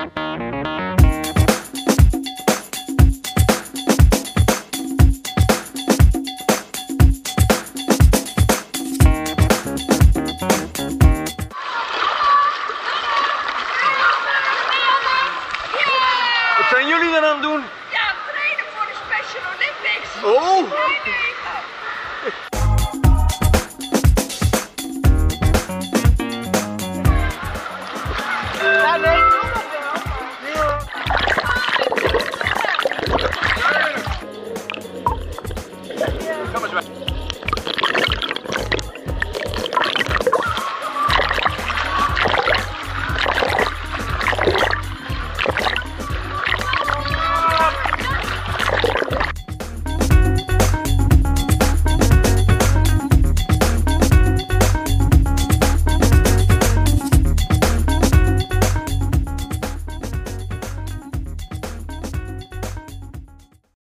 Wat zijn jullie dan aan het doen? Ja, trainen voor de Special Olympics. Oh! かもしれ